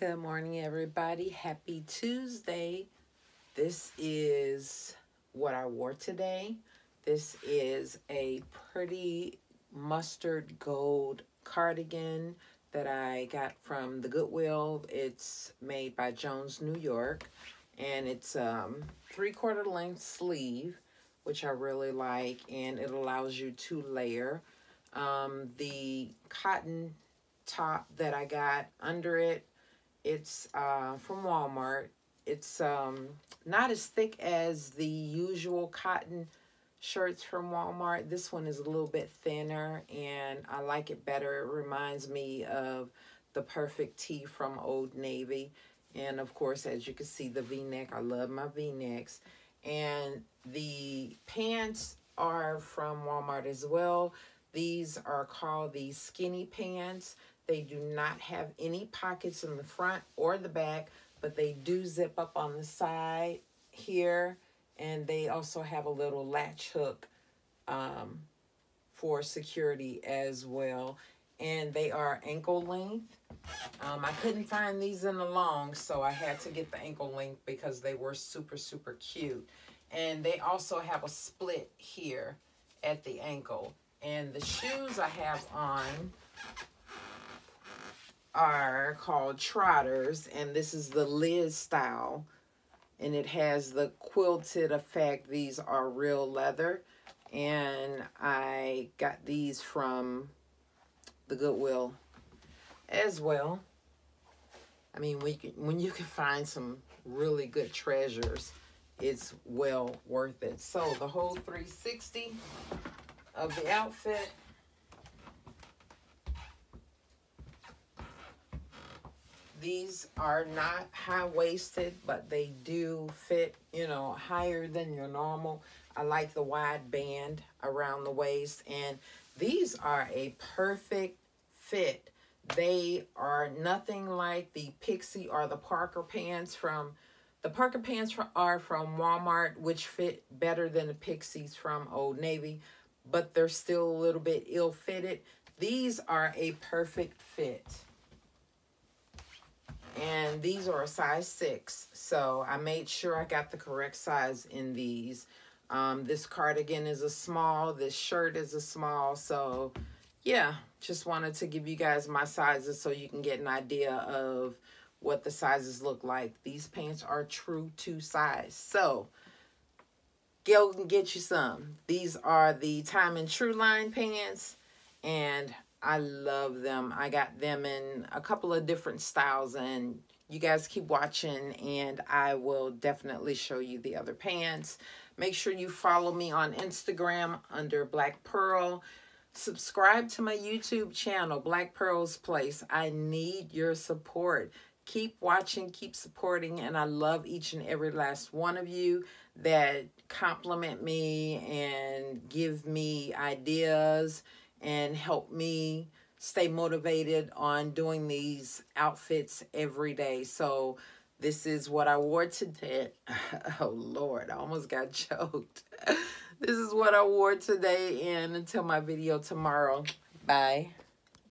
Good morning, everybody. Happy Tuesday. This is what I wore today. This is a pretty mustard gold cardigan that I got from the Goodwill. It's made by Jones, New York, and it's um three quarter length sleeve, which I really like, and it allows you to layer. Um, the cotton top that I got under it it's uh, from Walmart. It's um, not as thick as the usual cotton shirts from Walmart. This one is a little bit thinner and I like it better. It reminds me of the perfect tee from Old Navy. And of course, as you can see, the v-neck. I love my v-necks. And the pants are from Walmart as well. These are called the skinny pants. They do not have any pockets in the front or the back, but they do zip up on the side here. And they also have a little latch hook um, for security as well. And they are ankle length. Um, I couldn't find these in the long, so I had to get the ankle length because they were super, super cute. And they also have a split here at the ankle. And the shoes I have on are called Trotters, and this is the Liz style, and it has the quilted effect. These are real leather, and I got these from the Goodwill as well. I mean, when you can, when you can find some really good treasures, it's well worth it. So the whole 360 of the outfit These are not high-waisted, but they do fit, you know, higher than your normal. I like the wide band around the waist. And these are a perfect fit. They are nothing like the Pixie or the Parker pants from... The Parker pants are from Walmart, which fit better than the Pixies from Old Navy, but they're still a little bit ill-fitted. These are a perfect fit and these are a size six. So I made sure I got the correct size in these. Um, this cardigan is a small this shirt is a small. So yeah just wanted to give you guys my sizes so you can get an idea of what the sizes look like. These pants are true to size. So go and get you some. These are the Time and Tru line pants and I love them. I got them in a couple of different styles and you guys keep watching and I will definitely show you the other pants. Make sure you follow me on Instagram under Black Pearl. Subscribe to my YouTube channel, Black Pearl's Place. I need your support. Keep watching, keep supporting, and I love each and every last one of you that compliment me and give me ideas and help me stay motivated on doing these outfits every day. So this is what I wore today. oh, Lord, I almost got choked. this is what I wore today. And until my video tomorrow, bye.